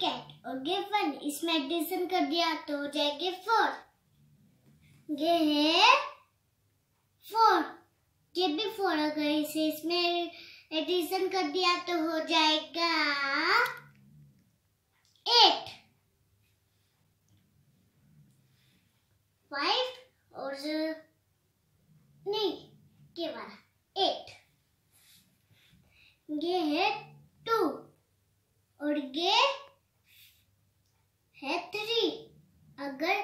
Cat और गे one इसमें addition कर दिया तो हो जाएँगे फोर ये है फोर ये भी फोर अगर इसे इसमें एडिशन कर दिया तो हो जाएगा एट फाइव और नहीं के वाला एट ये है टू और ये है थ्री अगर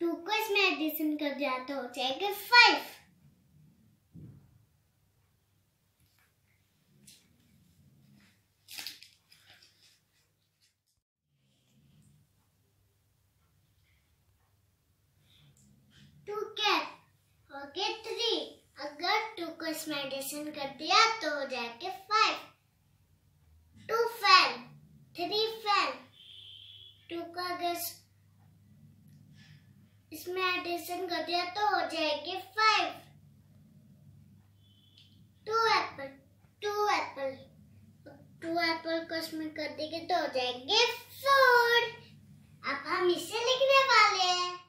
टू को इसमें एडिशन कर दिया तो हो जाएगा फाइव टू कैट हो थ्री अगर टू को इसमें एडिशन कर दिया तो हो जाएगा five two fan three fan two का अगर इसमें एडिशन कर दिया तो हो जाएगी five two apple two apple two apple को इसमें कर देंगे तो हो जाएँगे फोर अब हम इसे लिखने वाले हैं।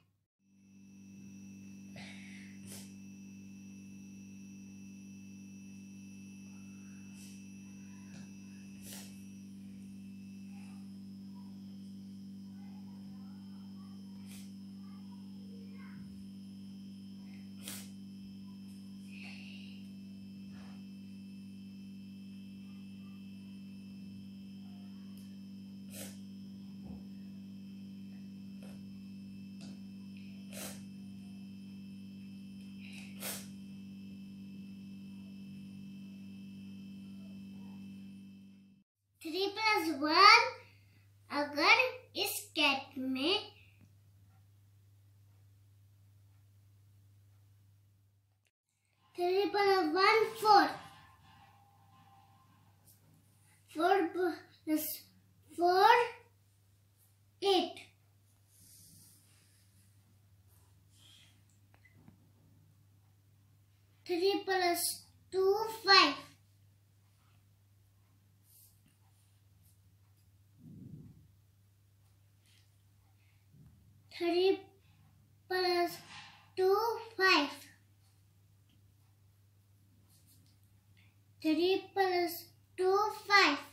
थ्री प्लस वन अगर इस कैट में three plus one four four plus four eight three plus two five 3 plus 2, 5. 3 plus 2, 5.